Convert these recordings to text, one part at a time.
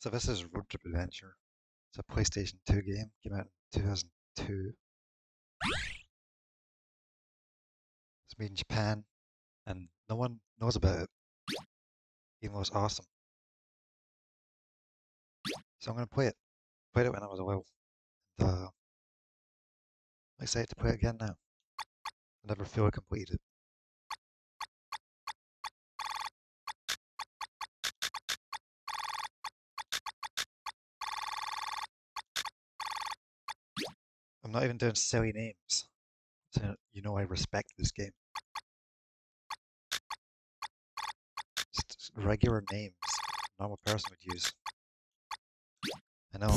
So this is Road Trip Adventure. It's a PlayStation 2 game, came out in 2002. It's made in Japan, and no one knows about it, even though it's awesome. So I'm going to play it. Played it when I was a little. And, uh, I'm excited to play it again now. I never feel I completed it. I'm not even doing silly names. So you know I respect this game. Just regular names a normal person would use. I know.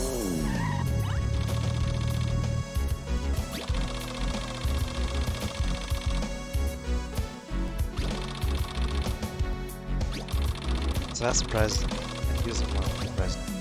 So that's he doesn't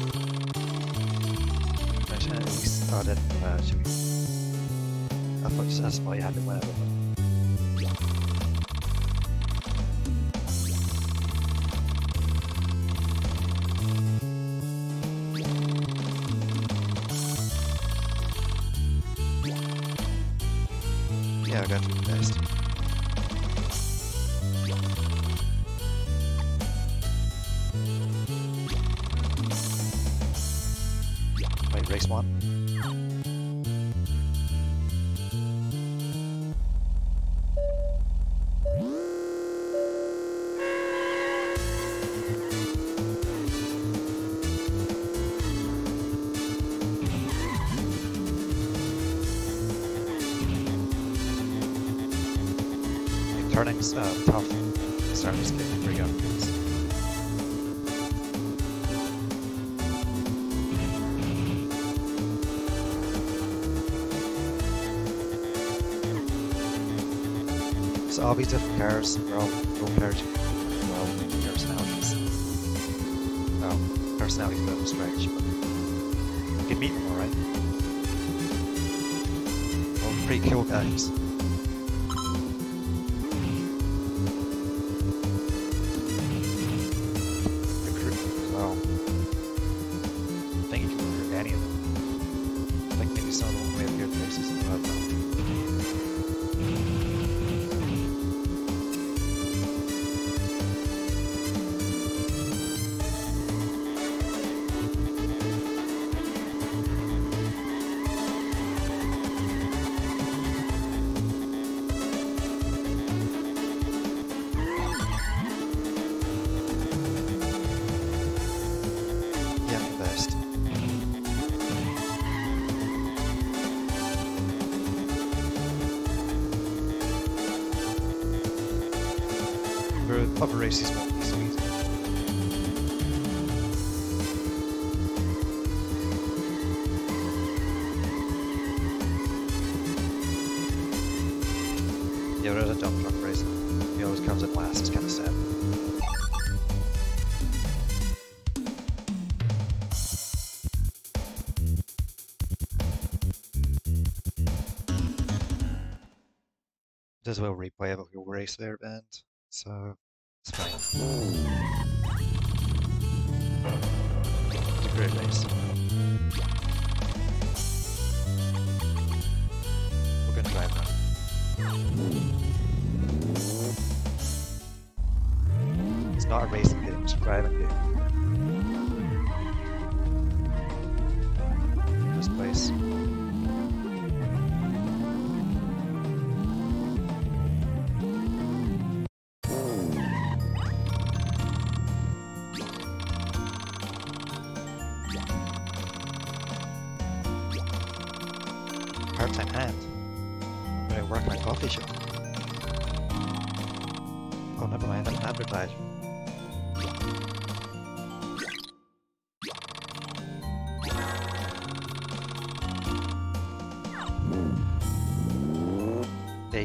Uh, should we? I thought that's why you had to whatever. Yeah, I got the test. Turning's uh, tough. Starting to get pretty good. So all these different cars are all all paired well personalities. Well, personalities a a stretch, but you can meet them alright. All pretty cool guys. So easy. Yeah, a dump truck race. He always comes in last, it's kinda sad. Does a little replay of a race there end, so it's fine. Great race. We're gonna drive now. It's not a racing game, it's a driving game.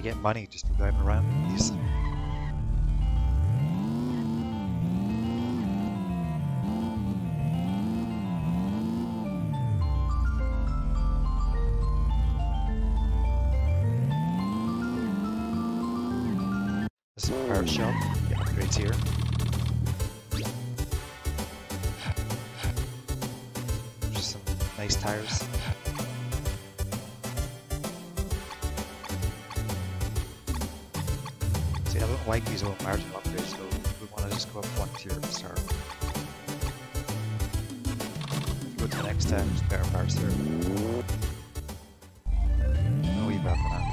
Get money just for driving around. This is a. Get upgrades here. Just some nice tires. Like these old margin upgrades, so we want to just go up one tier to start. Go to the next tab, there's better parts there. No eval for that.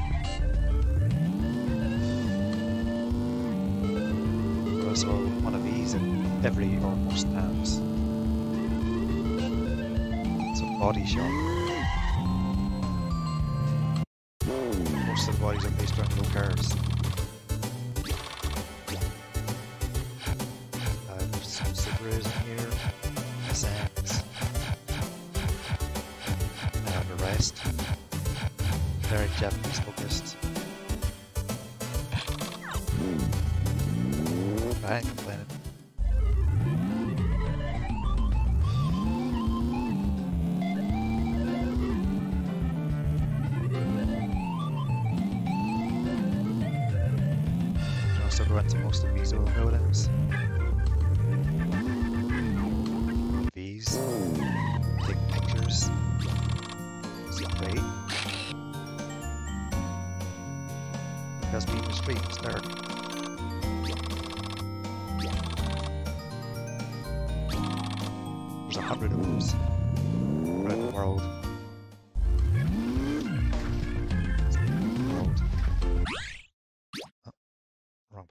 also one of these in every almost house. It's a body shop.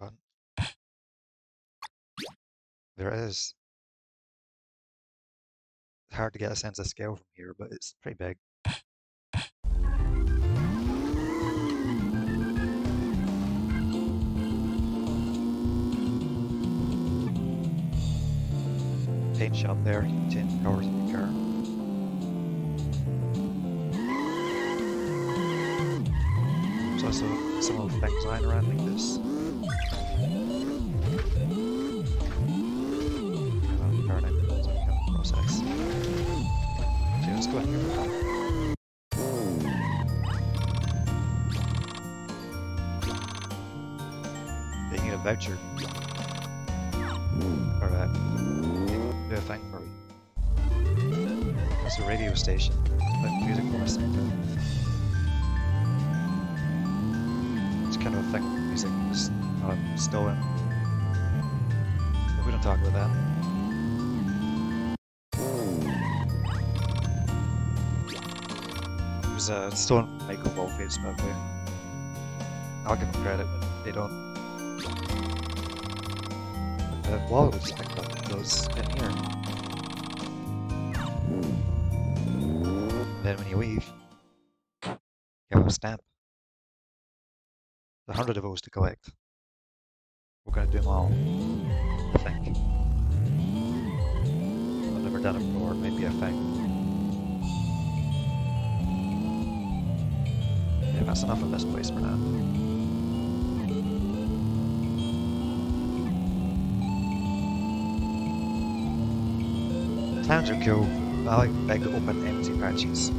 Wrong button. There is. It's hard to get a sense of scale from here, but it's pretty big. paint shop there. You can change the car. There's also some old things lying around like this. Yeah, you need a voucher for that a thing for. It's a radio station. Let music listening to. It's kind of a thing with music is not stolen. But we don't talk about that. Uh, from Michael Ballface, by the way. I'll give him credit, but they don't. The wallet was picked up goes in here. Then when you leave, you have a stamp. A hundred of those to collect. We're gonna do them all, I think. I've never done it before, maybe a thing. Yeah, that's enough of this place for now. Towns are cool. I like big open empty patches.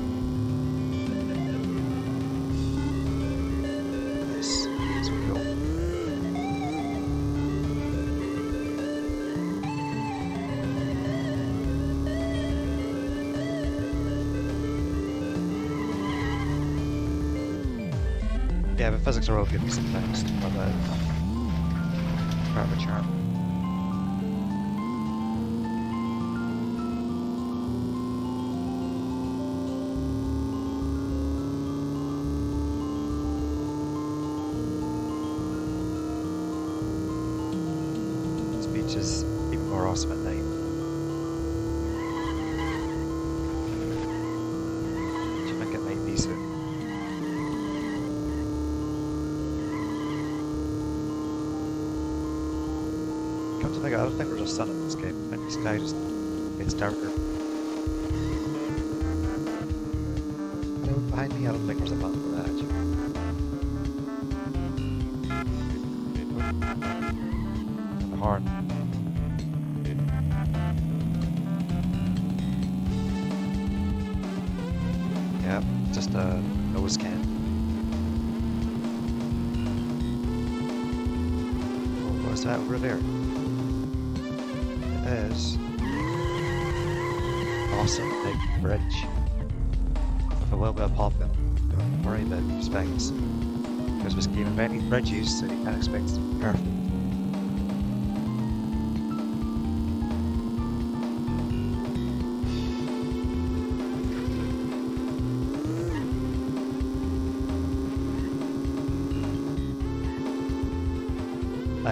Physics are all good sometimes, but uh, part of a that there? It is awesome big bridge. With a little bit of popping. Don't worry about specs. Because this game invented bridges, so you can't expect to perfect.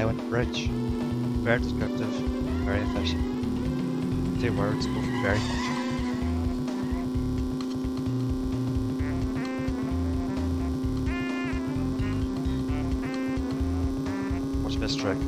Island Bridge. Very descriptive, very efficient. Two words, both very functional. Watch this trick.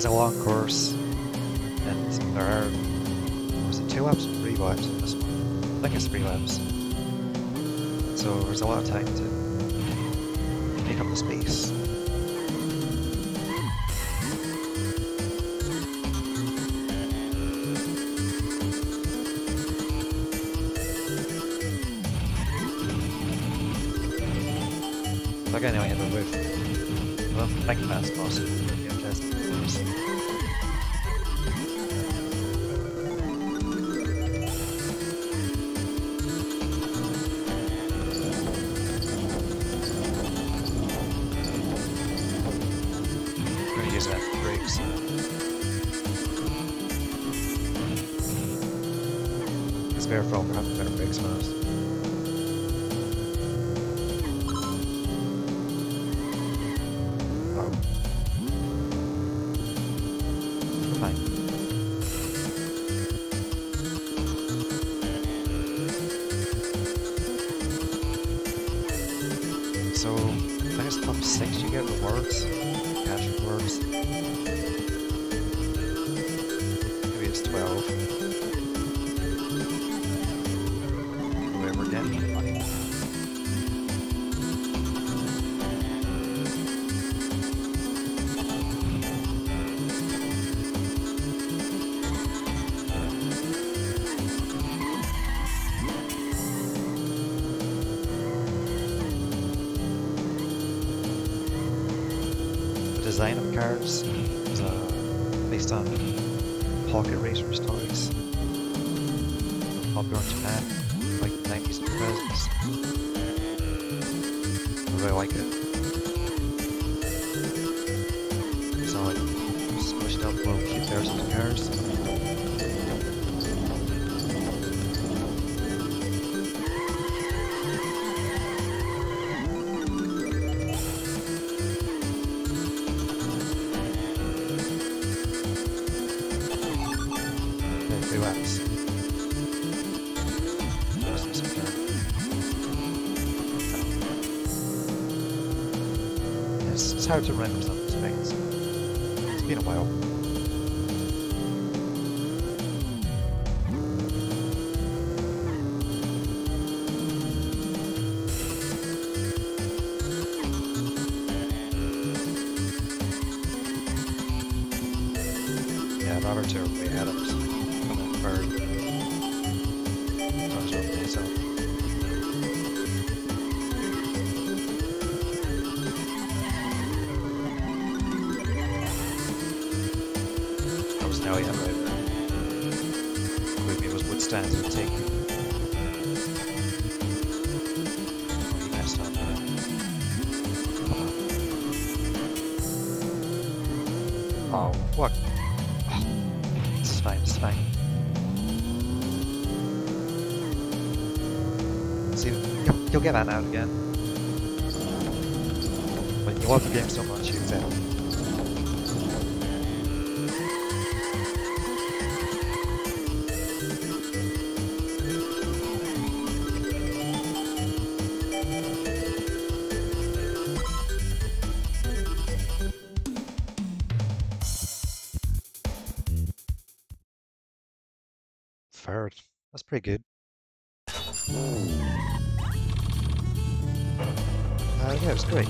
Is a long course, and there are was it two laps or three laps in this one? I think it's three laps. So there's a lot of time to make up the space. Like I know I have a roof. Well, I that's possible. Yeah, that's of cars uh, based on Pocket Racers toys. Popular in Japan, like the 90s and 2000s. I really like it. It's all like squished up little cute versions of cars. To remember get that out again. But you love the game so much, you fail. Third. That's pretty good. Uh, yeah, it was great.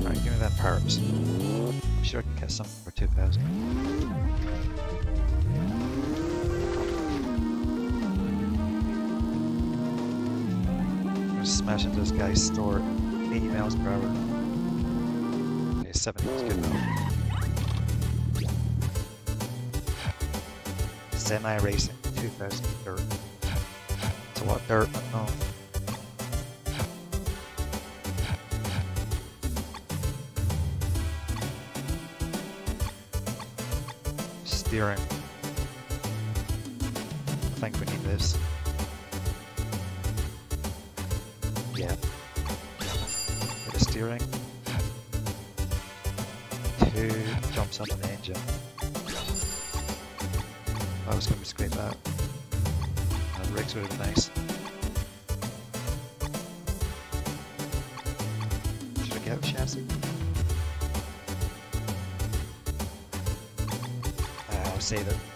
Alright, give me that parrots. I'm sure I can catch something for 2000. I'm gonna smash into this guy's store 80 miles per hour. Okay, 70 is good enough. Semi racing 2000 dirt. It's a lot of dirt. Steering. I think we need this. Yeah. Bit steering. Two jumps on the engine. I was going to scrape that. Would have been nice. Should I get chassis? Uh, I'll save it.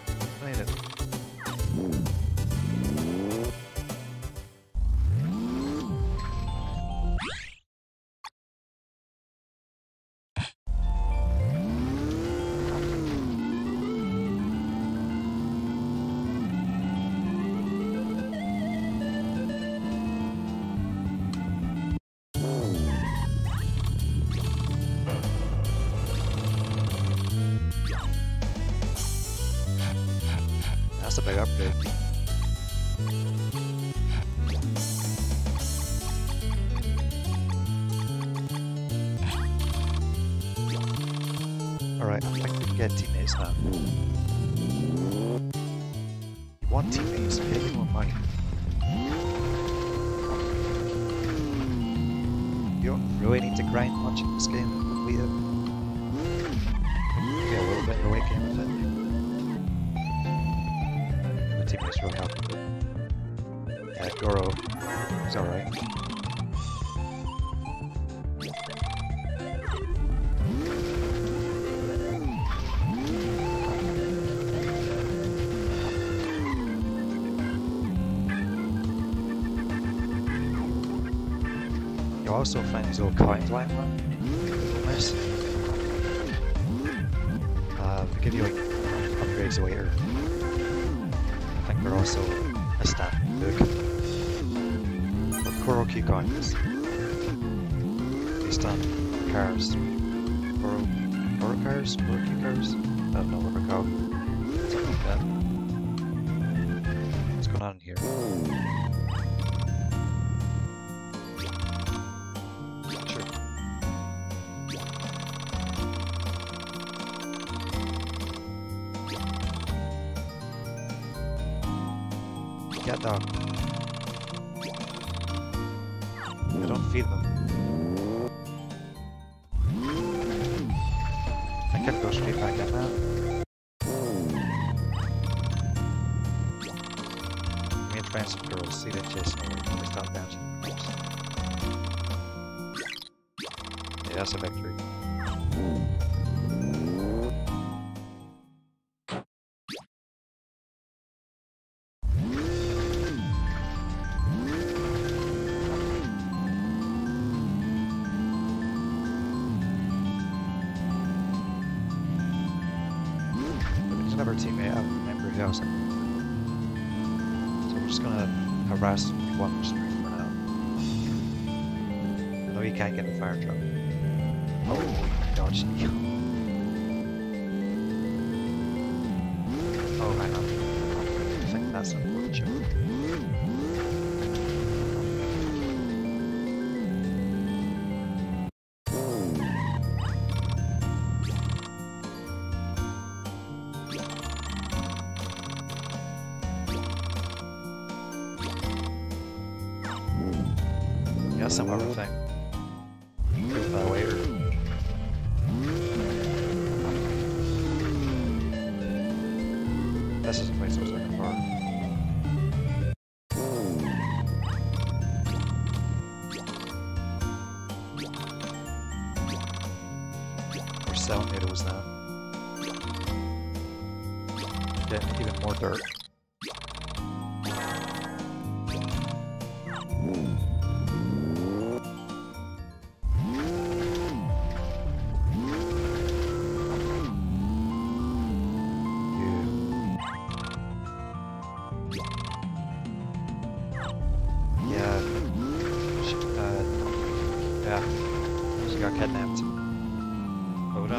A big upgrade. Alright, I can get teammates now. You want teammates, pay more money. You don't really need to grind much in this game, also find these little coins around. Nice. Uh, give you like upgrades later. I think they're also a stat book. But Koroki coins. Based on cars. Koro, Koro cars? Koroki cars? I don't know they're called. Check those three find them out. Mid friends of girls, see the chest and stop dancing. Yeah, that's a victory.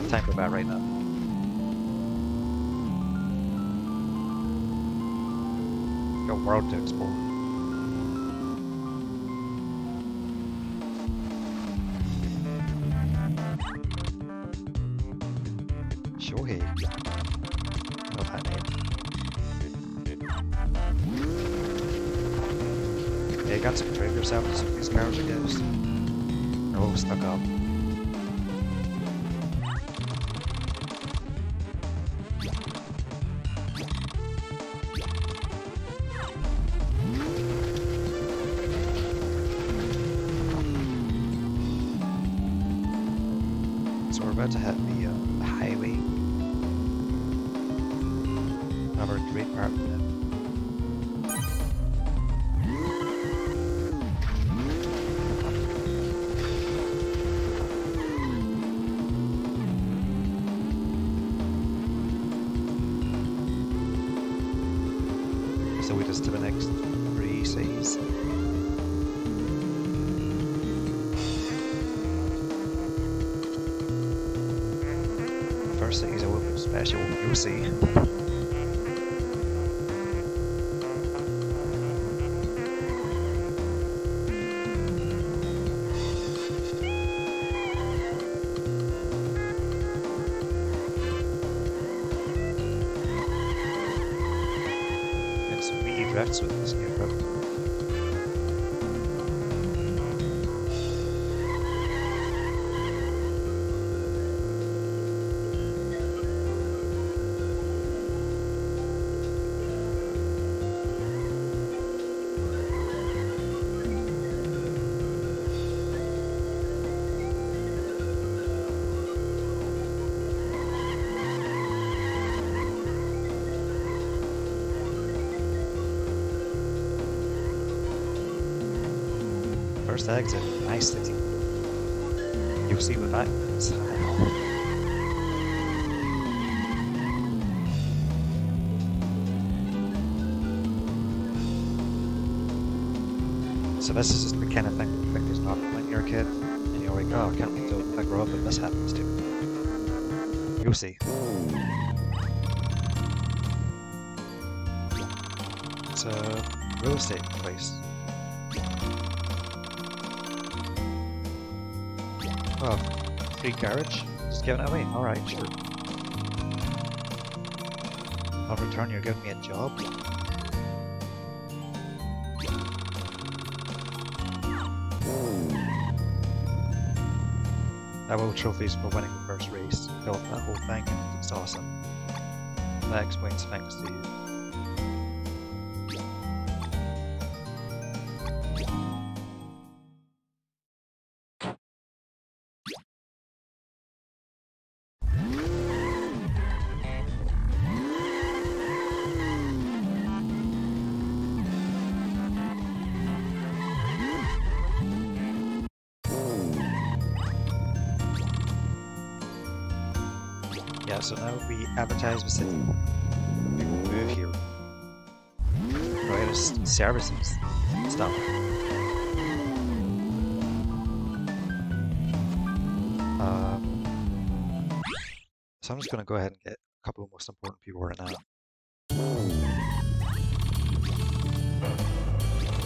Time for that right now. Got world to explore. To hit special, you'll see. Drifts with this First exit, nice city. You'll see what that means. So this is just the kind of thing that you think is normal when you're a kid, and you're like, oh, I can't wait till I grow up and this happens to me. You'll see. It's a real estate place. Garage? Just giving it away. Alright, sure. I'll return you're giving me a job. Double trophies for winning the first race. Built that whole thing and it's awesome. That explains thanks to you. Yeah, so now we advertise the city. We will move here. Us services. Stuff. Um, so I'm just going to go ahead and get a couple of most important people right now.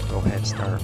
Go ahead, start.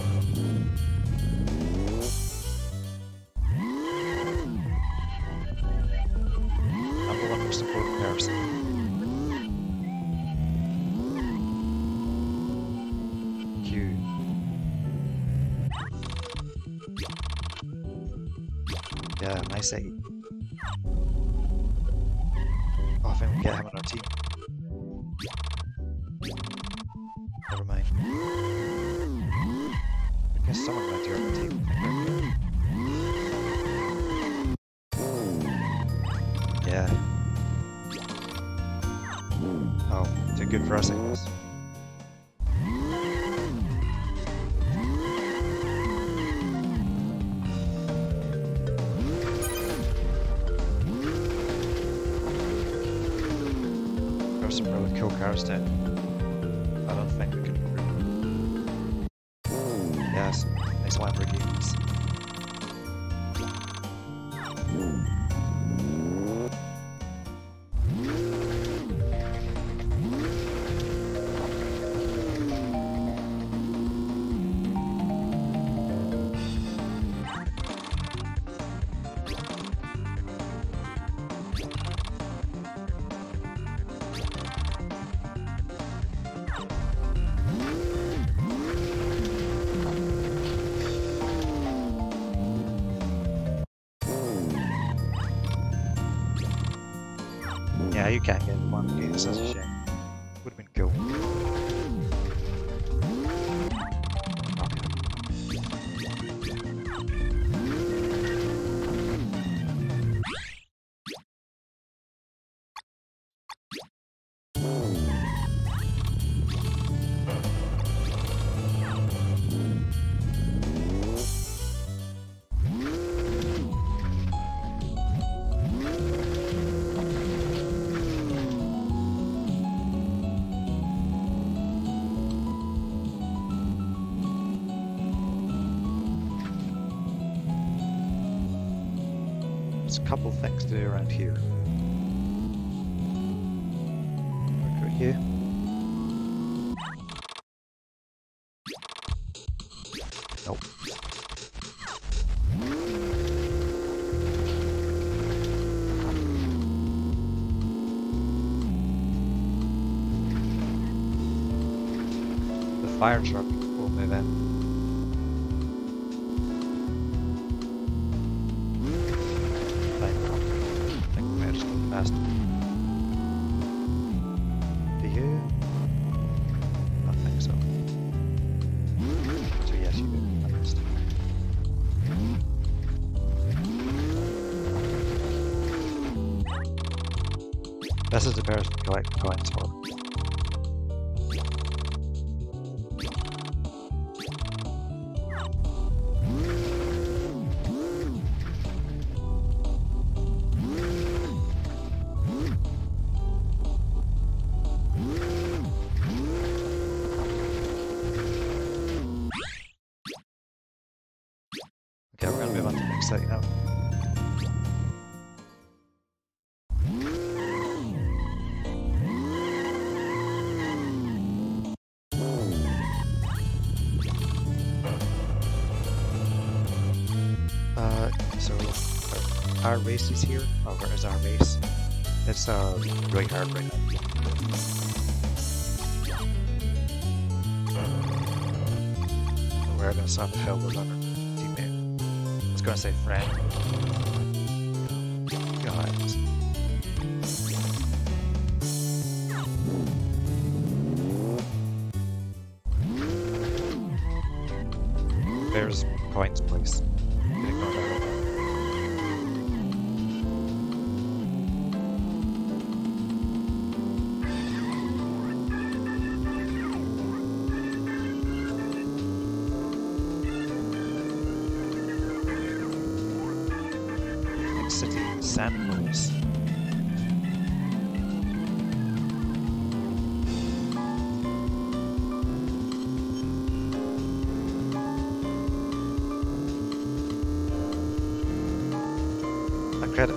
Probably you can't get one games, that's a shame. Fire truck our, our race is here. Where is our race? It's uh really hard right now. We're gonna stop the hell our teammate. I was gonna say friend.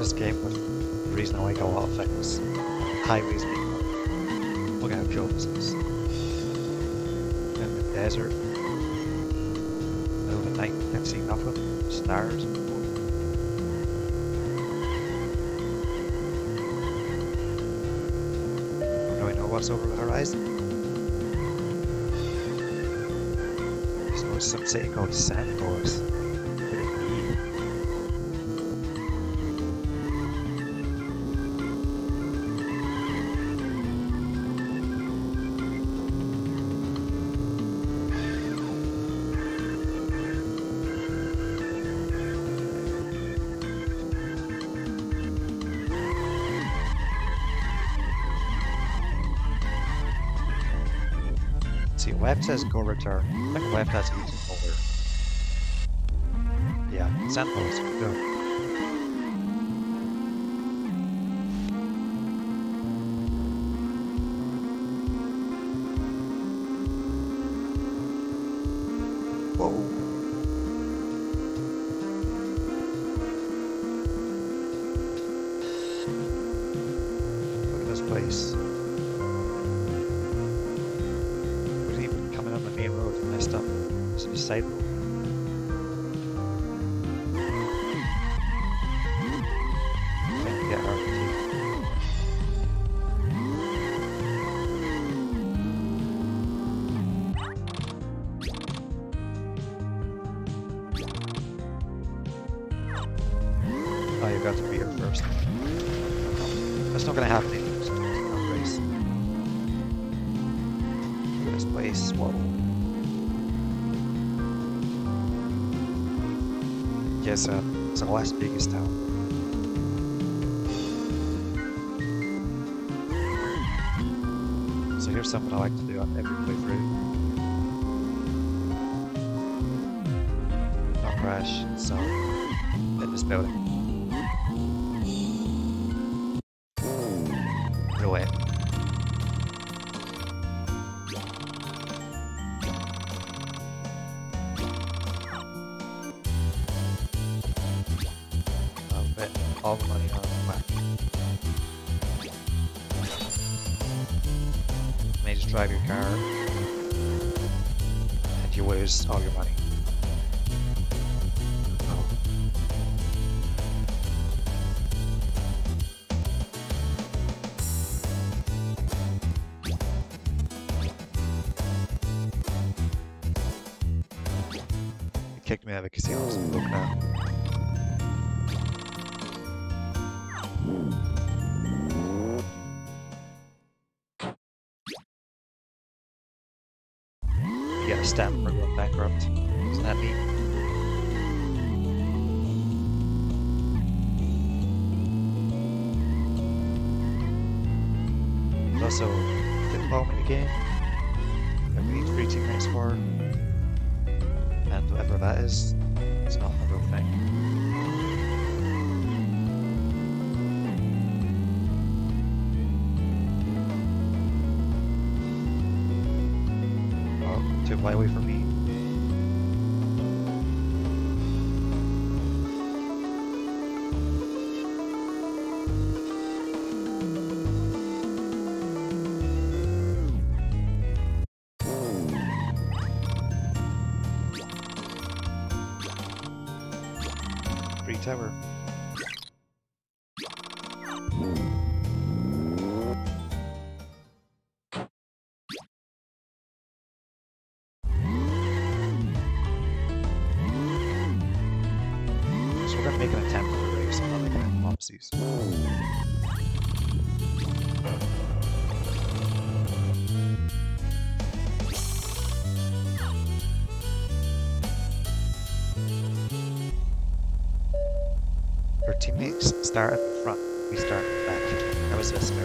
This game with the reason I like a lot of things. Highways being. Look at how cool this is. In the desert. Middle of the night, can't see nothing. Stars. Don't really know what's over the horizon. There's some city called Santos. Web says go return. I think web has a using folder. Yeah, Santos, go. So here's something I like to do on every playthrough. Not crash, so hit this building. Fly away from me. Free tower. Start at the front, we start at the back. Is this fair?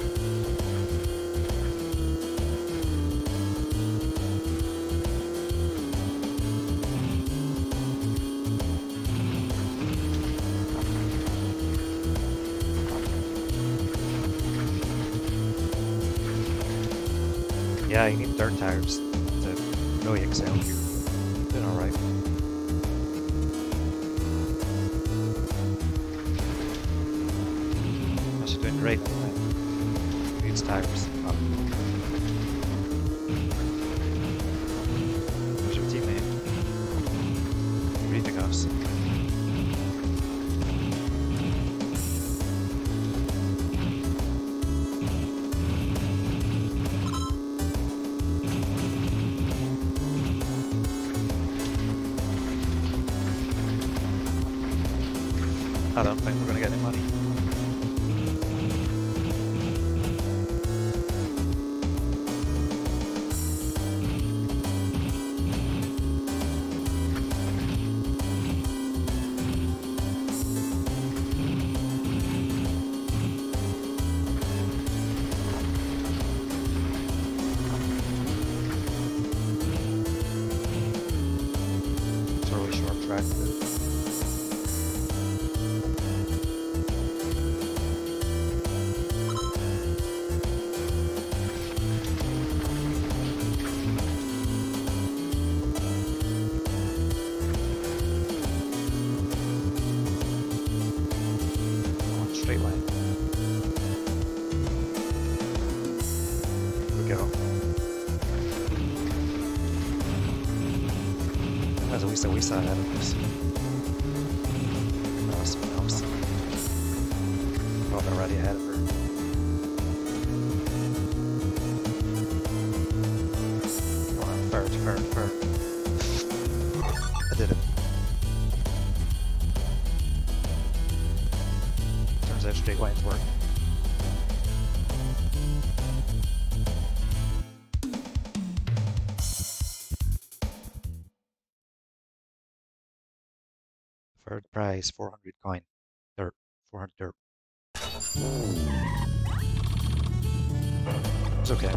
Yeah, you need dirt tires to really excel here. A wayside of us. Third prize, 400 coin. Dirt. 400 dirt. It's okay.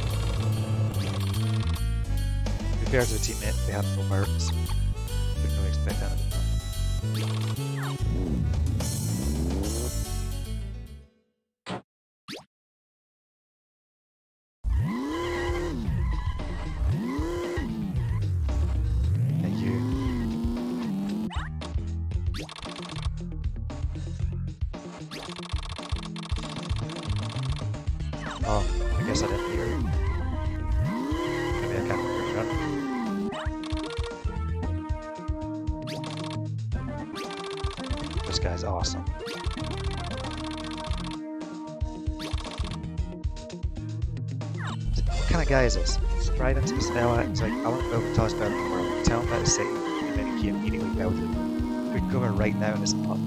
Compared to the teammate, they had no mercs. Didn't really expect anything. Oh, I guess I didn't hear. Maybe I can't hear that. This guy's awesome. What kind of guy is this? Into the Stella, he's like, I want to go and better than the world. Tell him about the city, and then he immediately melted. We can cover right now in this spot.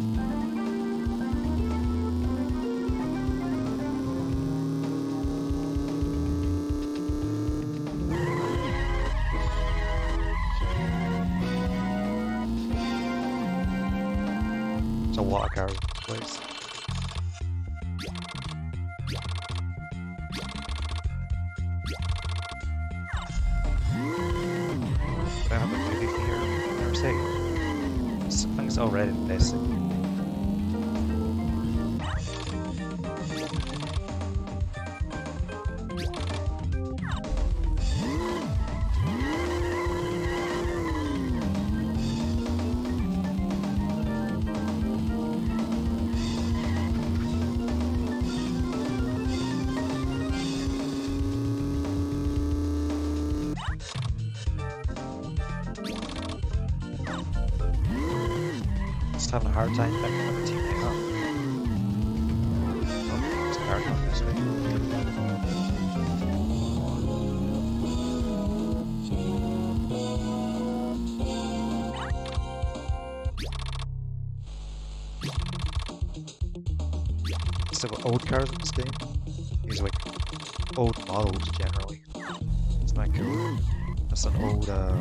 That's an old uh,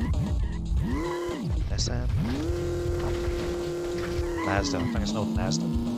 Nissan. Mazda. I think it's an old Mazda.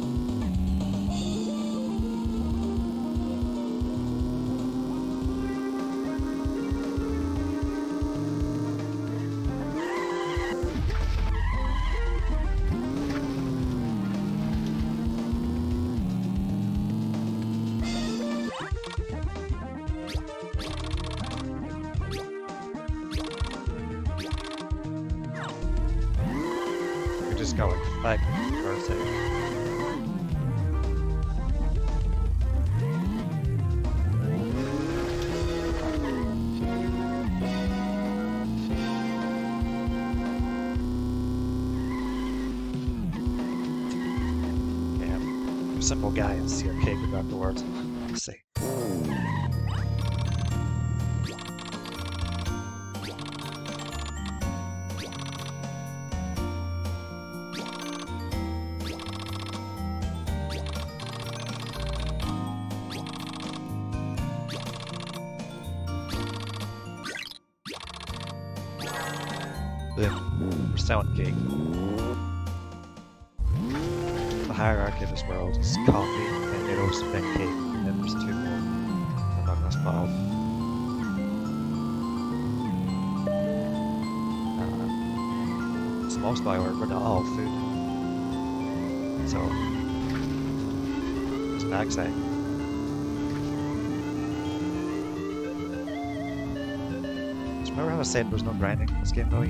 said, there was no grinding in this game really.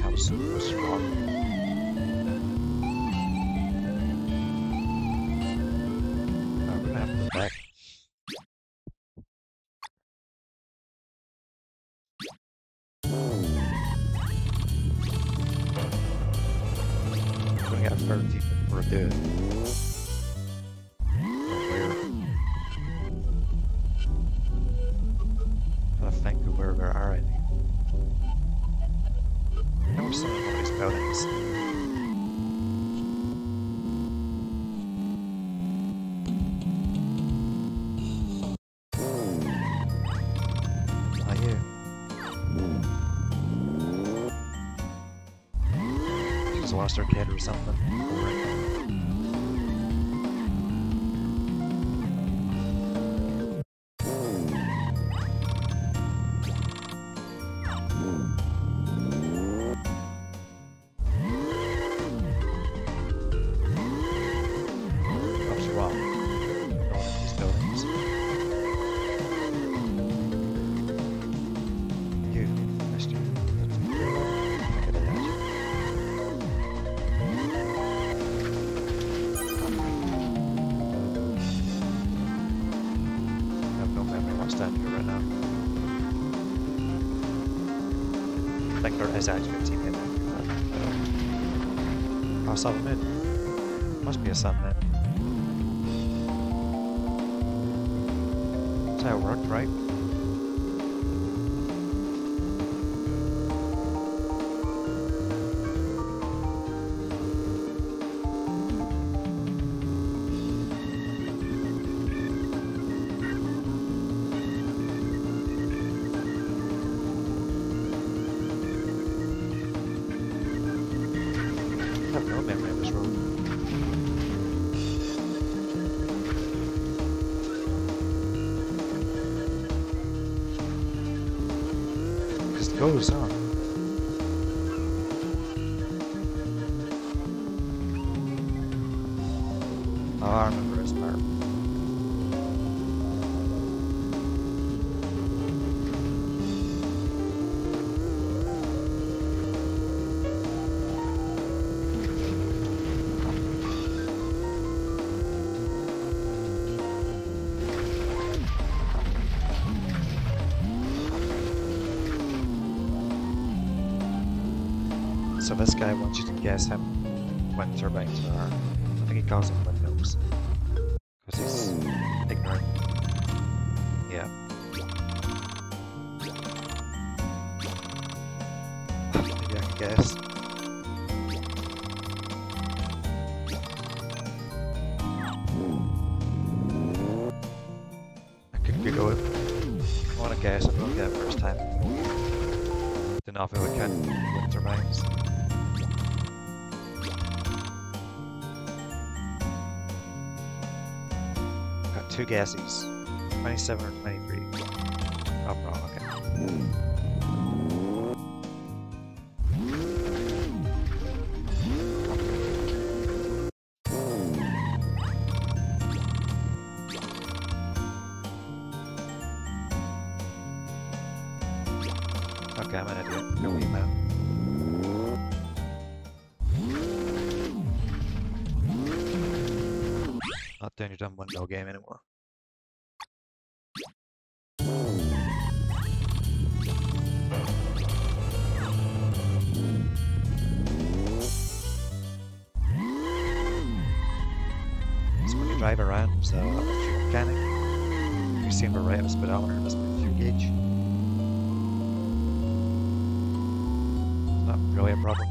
That was, was wrong. yourself up. I'll him. Vamos lá. this guy wants you to guess him. many turbines are. I think he calls him. gassies. 27 or 23. Oh, wrong. okay. Okay, I'm gonna do. No, email. Not doing your dumb window game anymore. So, fuel mechanic. You see seeing we're right up speedometer, must be the fuel gauge. Not really a problem.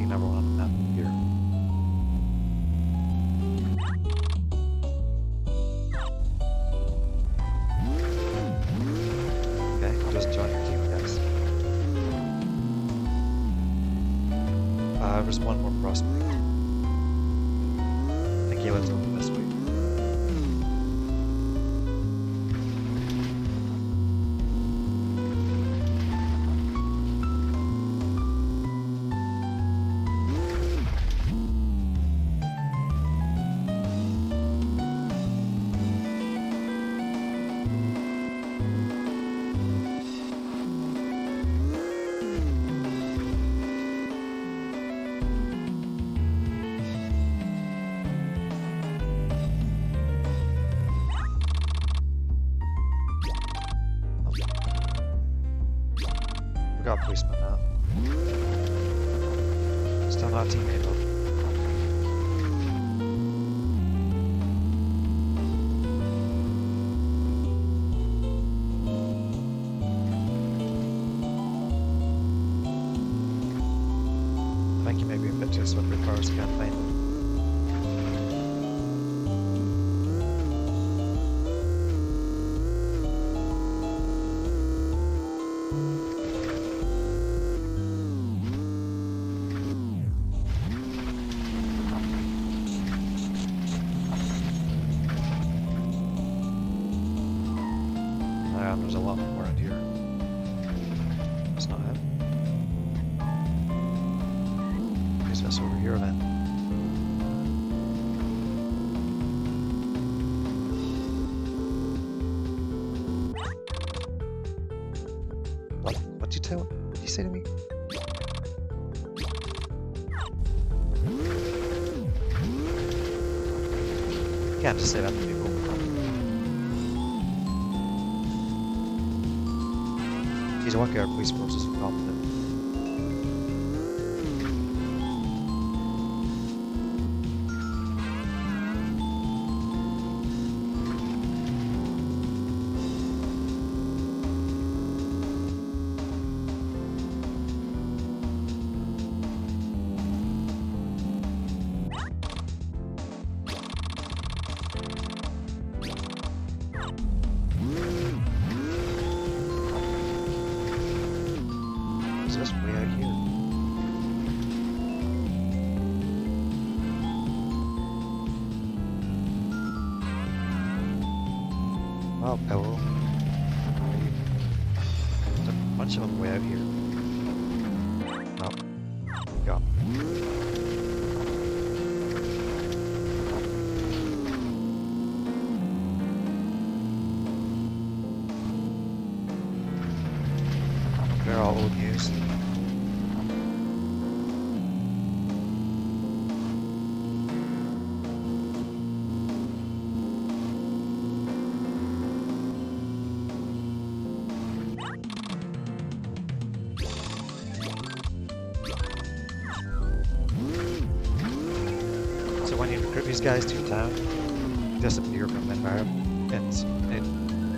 see number one on the map here. Okay, just join your team, guys. Uh, there's one more prospect. I think he lives on the Can't say that people. He's one guard police forces from competent. it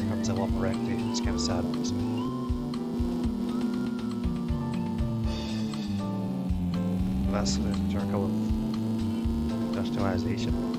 comes a lot more empty. It's kind of sad. Honestly. Less of a charcoal of industrialization.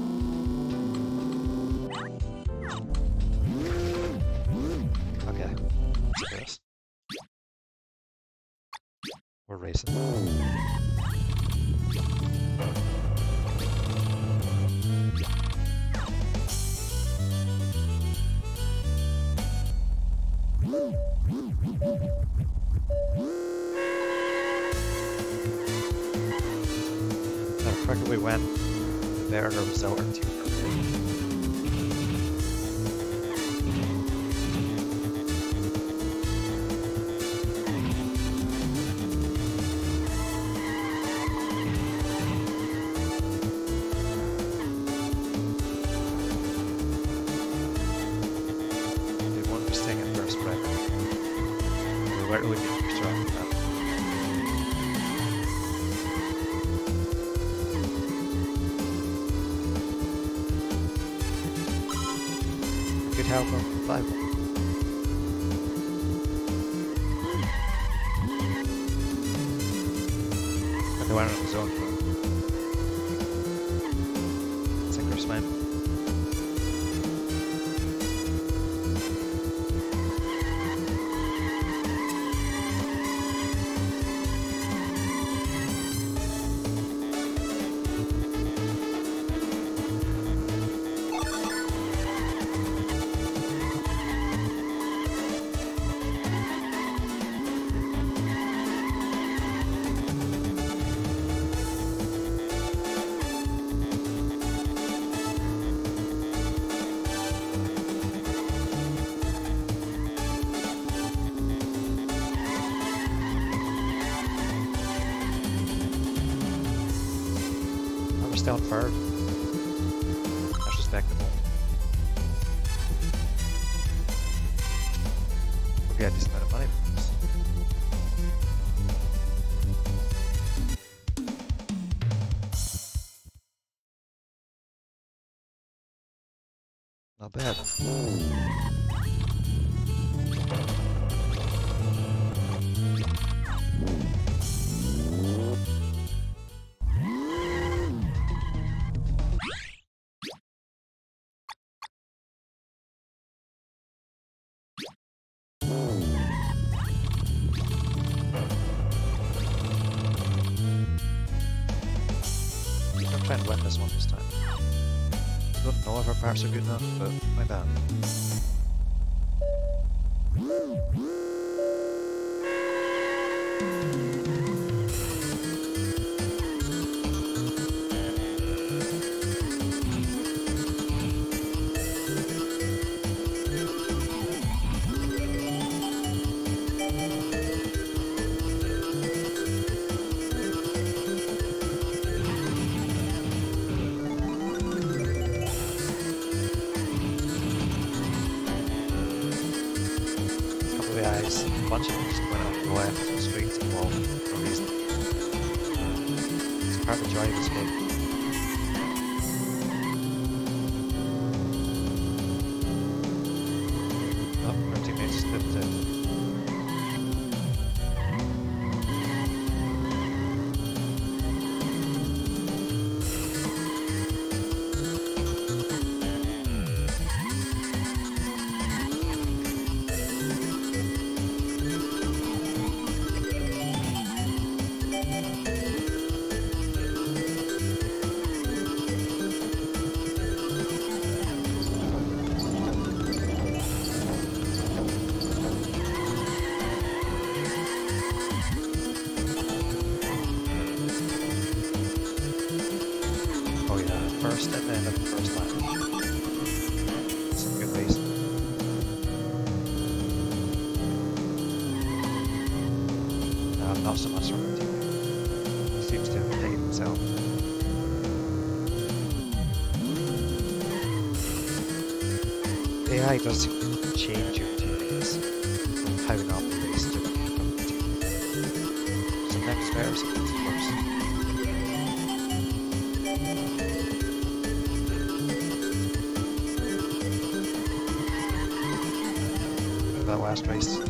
Stout first. good enough. enjoying this game. why does it change your teammates from having up base to Sometimes very sometimes worse. that last race.